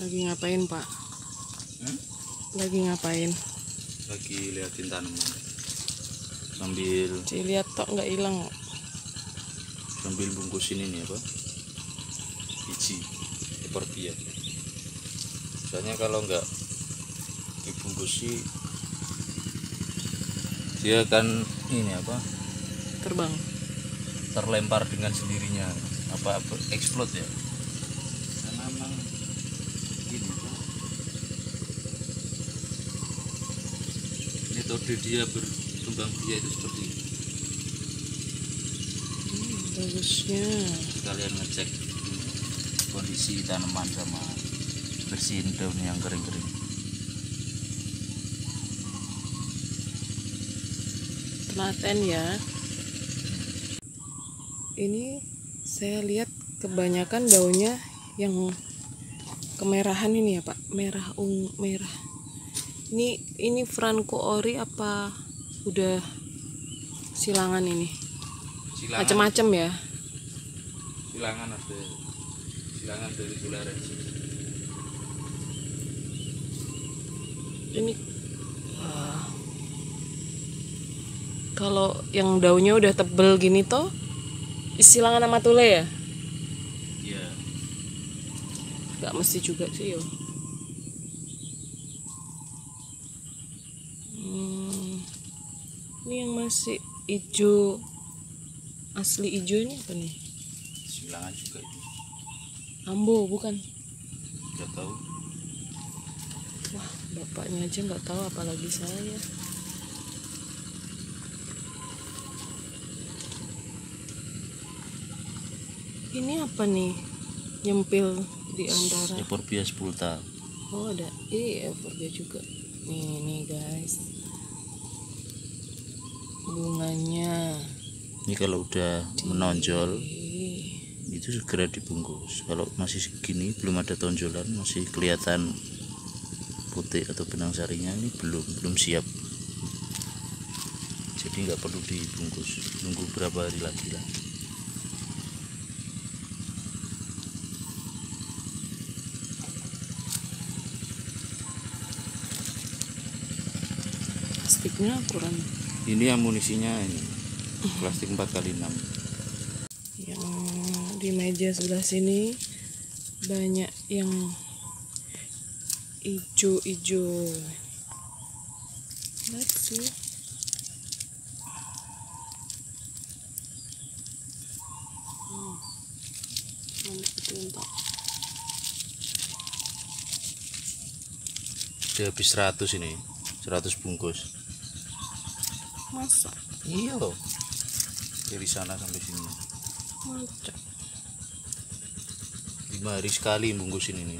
Lagi ngapain pak? Hmm? Lagi ngapain? lagi liatin tanaman sambil Dilihat tok nggak hilang. sambil bungkusin ini apa biji ekor biak soalnya kalau nggak dibungkusi dia akan ini apa Terbang. terlempar dengan sendirinya apa, apa explode ya karena memang ini apa, metode dia berkembang biak itu seperti itu Hmm, bagusnya. kalian ngecek kondisi tanaman sama bersihin daun yang kering-kering Telaten ya. Ini saya lihat kebanyakan daunnya yang kemerahan ini ya pak. Merah ung merah. Ini ini Franco ori apa udah silangan ini? silangan Macem-macem ya. silangan ada silangan dari Tulares Ini Wah. kalau yang daunnya udah tebel gini toh silangan sama tule ya? iya Gak mesti juga sih yo. Hmm, ini yang masih hijau asli hijau ini apa nih? silangan juga itu Ambo bukan? nggak tahu Wah bapaknya aja nggak tahu apalagi saya. Ini apa nih? Nyempil di antara ekor bias pulta Oh ada, iya dia juga. Nih nih guys, bunganya. ini kalau udah menonjol Ih, itu segera dibungkus. Kalau masih segini belum ada tonjolan masih kelihatan putih atau benang sarinya ini belum belum siap. Jadi nggak perlu dibungkus. Nunggu berapa hari lagi lah. Plastiknya kurang. Ini amunisinya ini plastik 4 kali 6 Yang di meja sebelah sini banyak yang ijo-ijo. Let's see. Hmm. Habis 100 ini 100 bungkus Masa? iya loh dari sana sampai sini Macam. 5 hari sekali bungkusin ini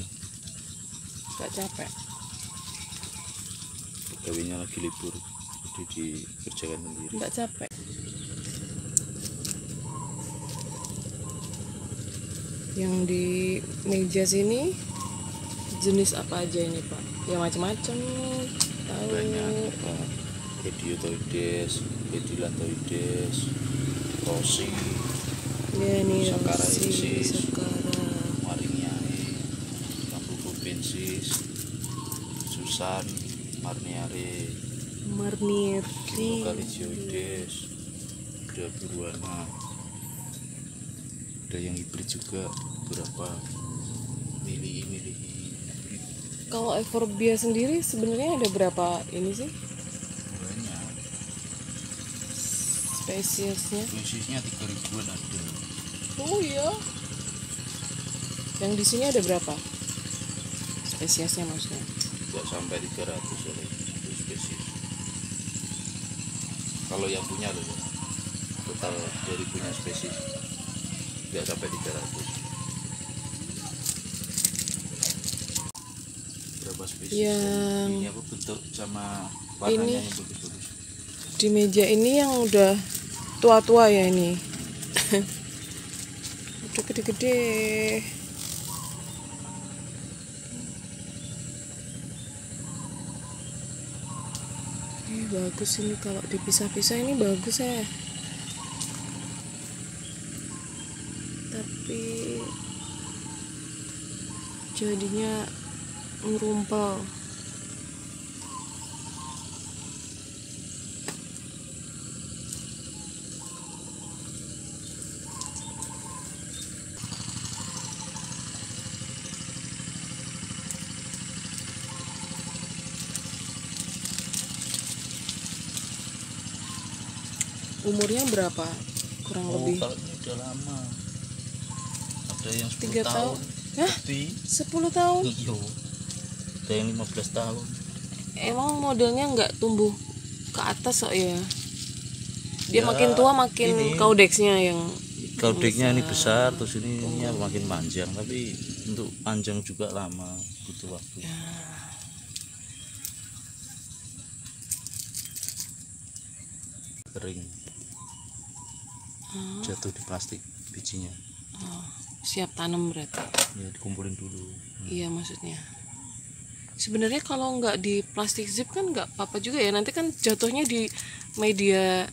Gak capek. pegawainya lagi libur jadi dikerjakan sendiri Gak capek. Yang di meja sini jenis apa aja ini pak? Ya macam-macam. Tahu. Banyak. Hediotoides, Hedilantoides, Rosi, ya nih Sakara si isis. Sakara. Maringiae, Campucupensis, Susan, Marniare, Marniri. Localizioides, ada Buruana, ada yang hibrid juga beberapa mili mili hibrid Kalau Euphorbia sendiri sebenarnya ada berapa ini sih banyak spesiesnya? spesiesnya tiga ribuan ada Oh iya. Yang di sini ada berapa? Spesiesnya maksudnya. nggak sampai 300 ya itu spesies kalau yang punya loh ya. total dari punya spesies nggak sampai 300 berapa spesies Yang- ini apa bentuk sama warnanya Ini. yang bagus-bagus Di meja ini yang udah tua-tua ya ini. udah gede-gede. Ini bagus ini kalau dipisah-pisah ini bagus ya. Tapi jadinya Ngerumpel. Umurnya berapa? Kurang oh lebih kalau udah lama ada yang 10 tiga tahun tahun. Hah? lebih 10 tahun? iyo ada yang 15 tahun Emang modelnya nggak tumbuh ke atas kok ya? Dia Ya, makin tua makin ini. kaudeksnya yang kaudeknya ini besar terus ini ininya makin panjang tapi untuk panjang juga lama butuh waktu kering jatuh di plastik bijinya oh, siap tanam berarti. ya dikumpulin dulu Iya maksudnya. Sebenarnya kalau nggak di plastik zip kan nggak apa-apa juga ya. Nanti kan jatuhnya di media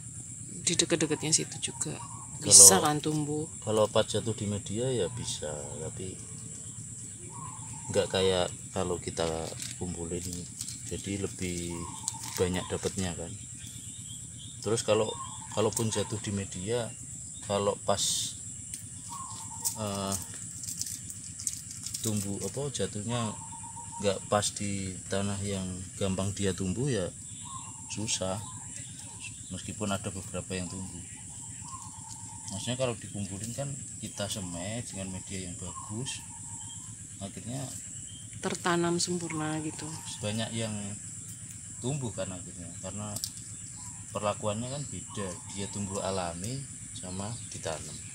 di deket-deketnya situ juga. Bisa Kalau- kan tumbuh. kalau pas jatuh di media ya bisa tapi nggak kayak kalau kita kumpulin jadi lebih banyak dapatnya kan terus kalau kalaupun jatuh di media kalau pas eh, tumbuh apa jatuhnya nggak pas di tanah yang gampang dia tumbuh ya susah. Meskipun ada beberapa yang tumbuh. Maksudnya kalau dikumpulin kan kita semet dengan media yang bagus akhirnya Tertanam sempurna gitu. banyak yang tumbuh kan akhirnya. Karena perlakuannya kan beda. Dia tumbuh alami sama ditanam